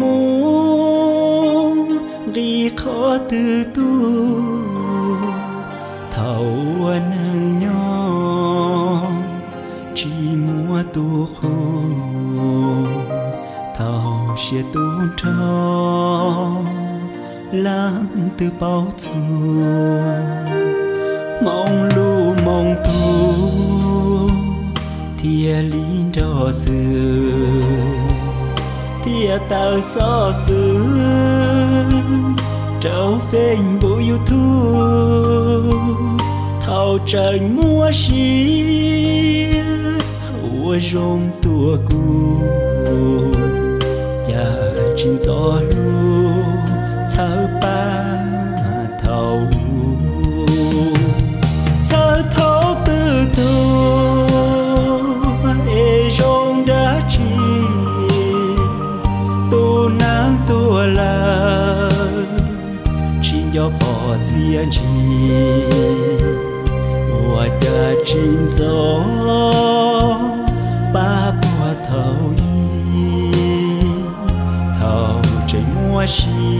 mong yêu khó từ tu thao anh nhỏ chỉ mua tu khô thao xia tu trao lãng từ bao chuông thia linh cho sự thia tao so sư trâu phênh bù yêu thu thao trần mua xí ua rong tua cu cha chín gió luôn bỏ tiền chi và cha trên gió ba bùa thầu y thầu trời mua xí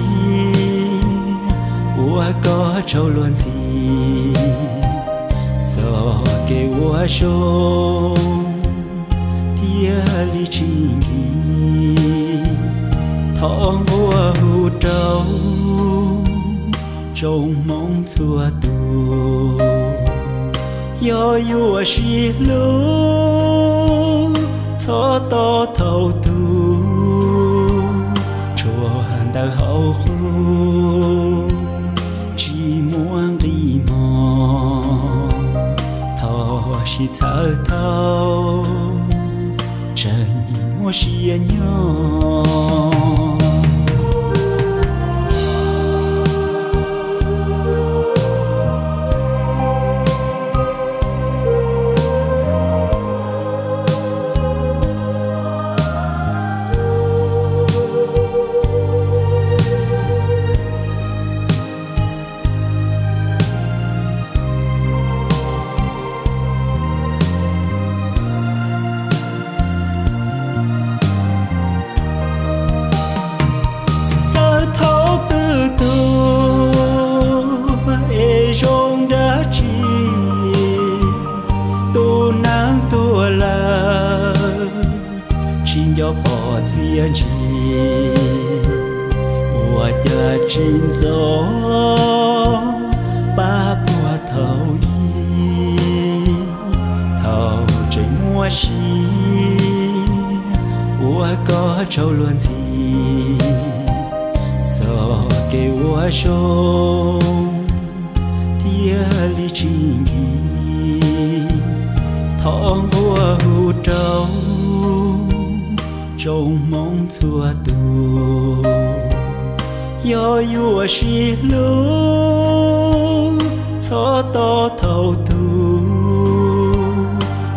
ua có trâu luôn gì giờ kê ua sông thia li chi nghi thong ua hù trâu trông mong chua tu yo ua xí lô cho to thầu tu chùa đào hậu khu chỉ muốn đi mò thọ chỉ thở thâu trần mua xia nhỏ chỉ cho bỏ tiền chi và cha trên gió ba bùa thầu y thầu trời mua xí ua có trâu luôn gì giờ kê ua sông thia li chi nghi thong ua hù trâu trông mong chua tu yo ua xí lô cho to thầu tu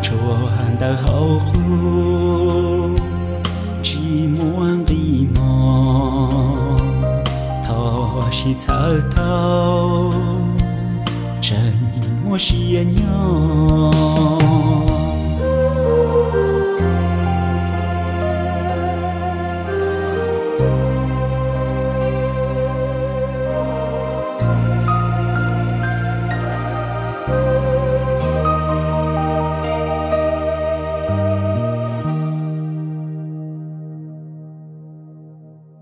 chùa đào hậu khu chỉ muốn đi mò thọ chỉ thở thâu trần mua xia nhỏ